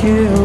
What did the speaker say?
kill